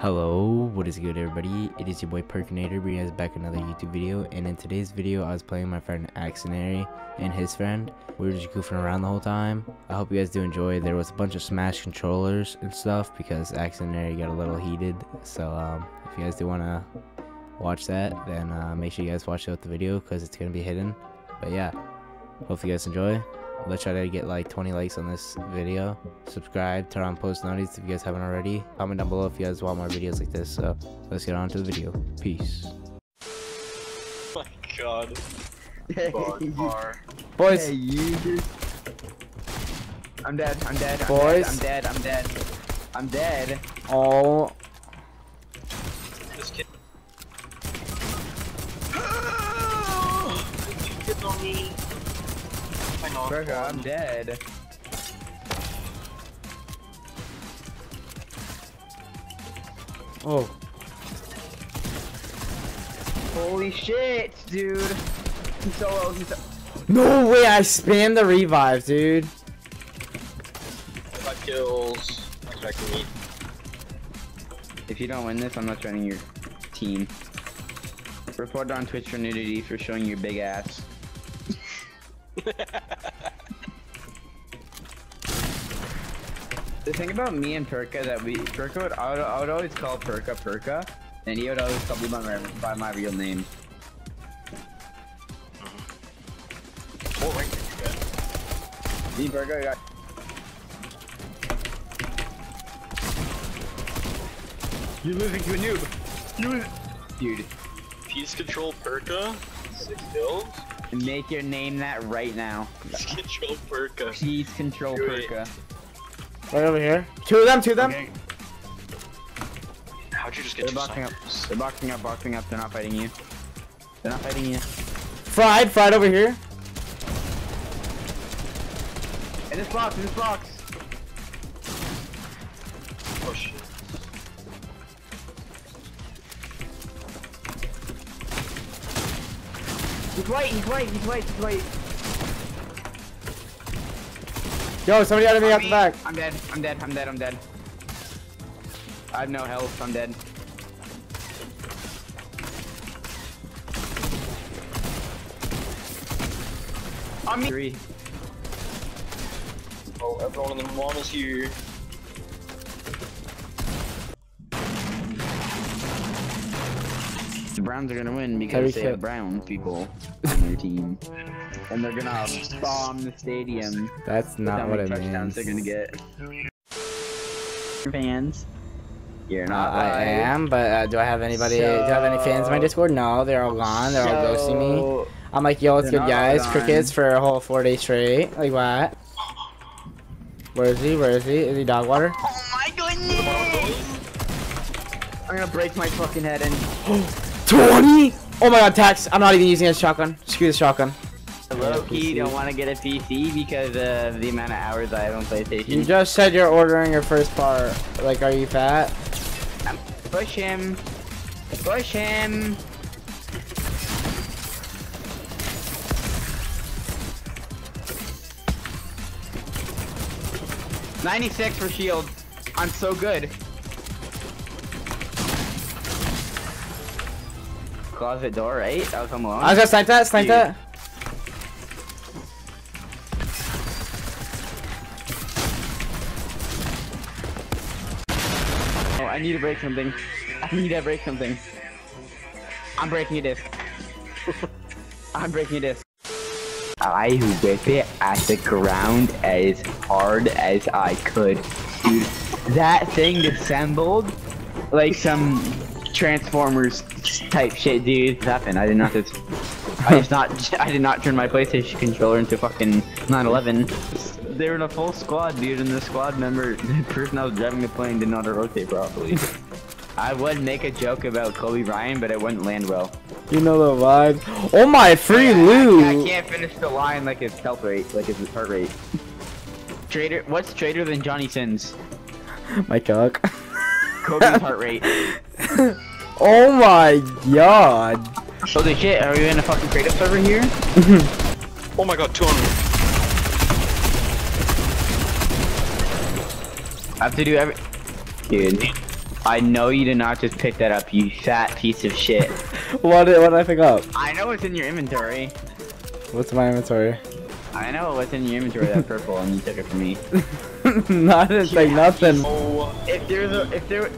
Hello, what is good everybody? It is your boy Perkinator bringing us back another YouTube video and in today's video I was playing my friend Axonary and his friend. We were just goofing around the whole time. I hope you guys do enjoy. There was a bunch of Smash controllers and stuff because Axonary got a little heated. So um, if you guys do want to watch that then uh, make sure you guys watch out the video because it's going to be hidden. But yeah, hope you guys enjoy let's try to get like 20 likes on this video subscribe turn on post notifications if you guys haven't already comment down below if you guys want more videos like this so let's get on to the video peace Oh my god. Hey, Bar. boys hey, you just... I'm dead, I'm dead, I'm Boys. dead, I'm dead, I'm dead. I'm dead. oh This kid. Two kids on me. I know. Burger, I'm dead. oh Holy shit, dude. He's so low, he's so... no way i spammed the revive dude Five kills. Expecting me. If you don't win this, I'm not joining your team. Report on Twitch for nudity for showing your big ass. The thing about me and Perka that we Perka would I would, I would always call Perka Perka, and he would always call me by my by my real name. What rank did you get? Me Perka got You're losing to a noob. You dude. Peace Control Perka. Six kills. Make your name that right now. Peace Control Perka. Peace control Do it. Right over here two of them two of them Okay. How'd you just get They're two boxing up. They're boxing up, boxing up. They're not fighting you. They're not fighting you. fried fried over here In this box, in this box. Oh shit. He's white, he's white, he's white, he's white. yo somebody out of me out the back I'm dead, I'm dead, I'm dead, I'm dead. I have no health, I'm dead. On me. Three. Oh, everyone in the mom is here. The Browns are gonna win Every because they kill. have brown people on their team. And they're gonna bomb the stadium. that's That's not what many it touchdowns means they're gonna get. Fans. You're Uh, not I am, but uh, do I have anybody? do I have any fans in my Discord? No, they're all gone. They're all ghosting me. I'm like, yo, what's They're good, guys? gone. Crickets for a whole four days straight. Like what? Where is he? Where is he? Is he dog water? Oh my goodness! I'm gonna break my fucking head and 20! Oh my god, Tax! I'm not even using a shotgun. Screw the shotgun. low key don't want to get a PC because of the amount of hours I have on PlayStation. You just said you're ordering your first part. Like, are you fat? Um, push him. Push him. Ninety-six for shield. I'm so good. Closet door, right? That was home alone. I was gonna snipe that, snipe Dude. that. Oh, I need to break something. I need to break something. I'm breaking a disc. I'm breaking a disc. I whip it at the ground as hard as I could. Dude, that thing dissembled like some Transformers type shit, dude. What happened? I did not just. I just not. I did not turn my PlayStation controller into fucking 911. They were in a full squad, dude, and the squad member, the person I was driving the plane, did not rotate properly. I would make a joke about Kobe Bryant, but it wouldn't land well. You know the vibe. Oh my, free I, I, loot! can't finish the line like it's health rate, like it's heart rate. Trader, what's trader than Johnny Sins? My cock. Kobe's heart rate. Oh my god. Holy shit, are we in a fucking creative server here? Oh my god, 200. I have to do every. Dude. I know you did not just pick that up, you fat piece of shit. what did what did I pick up? I know it's in your inventory. What's my inventory? I know what's in your inventory, that purple, and you took it from me. Not I didn't take nothing. Oh, If there's a, if there,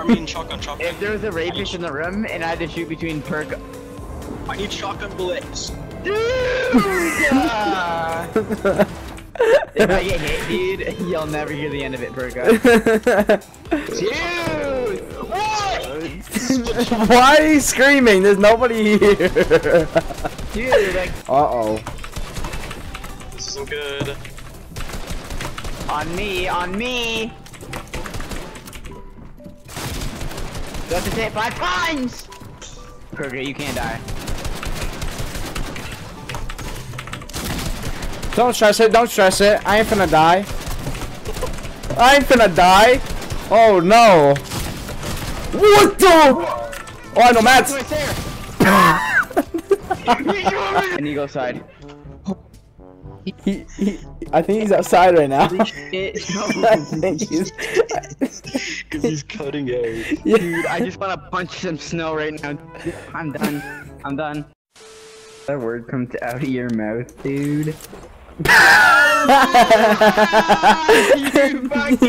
I mean shotgun, shotgun. if there was a rapist in the room and I had to shoot between perk. I need shotgun bullets. Dude! If I get hit, dude, you'll never hear the end of it, Perka. Dude! What? Why are you screaming? There's nobody here. Dude, like, Uh oh. This isn't good. on me, on me! You have to say it five times! Perka, you can't die. Don't stress it. Don't stress it. I ain't finna die. I ain't finna die. Oh no. What the? Oh, I know Matt's. Right there! and you go side. He, he, I think he's outside right now. I think he's. Cause he's cutting out. Yeah. Dude, I just want to punch some snow right now. I'm done. I'm done. That word comes out of your mouth, dude. you fucking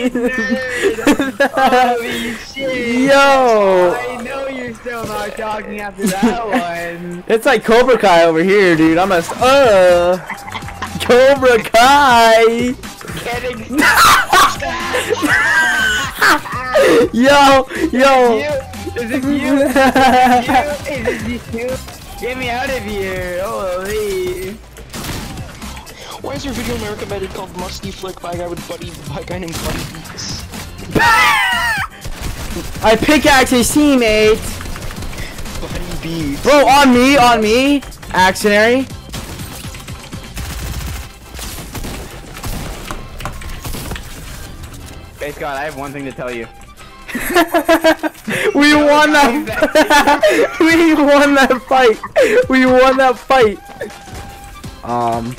nerd! Holy shit! Yo. I know you're still not talking after that one. It's like Cobra Kai over here, dude. I'm a. Uh. Cobra Kai. Kidding. Yo, yo. Is it you? Is it you? Is it you? Get me out of here! Holy! Why is your video America method called Musty Flick by a guy with Buddy, by a guy named Buddy Beats? I pickaxe his teammate. Buddy Beats. Bro, on me, on me. Actionary. Scott, I have one thing to tell you. we won that. we won that fight. We won that fight. Um.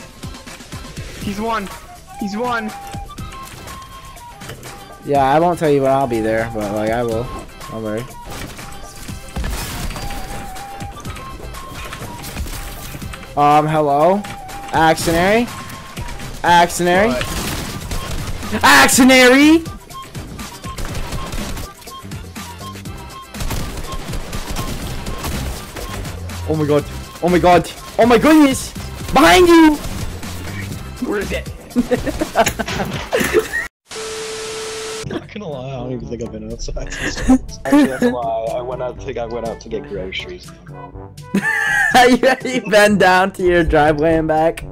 He's won! He's won! Yeah, I won't tell you when I'll be there, but like I will. Don't worry. Um, hello? Actionary? Actionary? Actionary! Oh my god. Oh my god. Oh my goodness! Behind you! Where is it? Not gonna lie, I don't even think I've been outside. Actually, that's a lie. I went out to I went out to get groceries. you, you bend down to your driveway and back.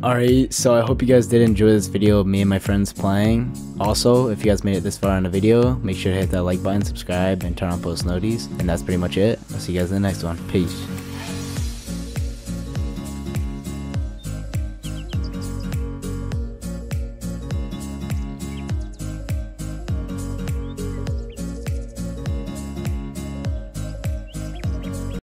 Alright, so I hope you guys did enjoy this video of me and my friends playing. Also, if you guys made it this far in the video, make sure to hit that like button, subscribe, and turn on post notifications. And that's pretty much it. I'll see you guys in the next one. Peace.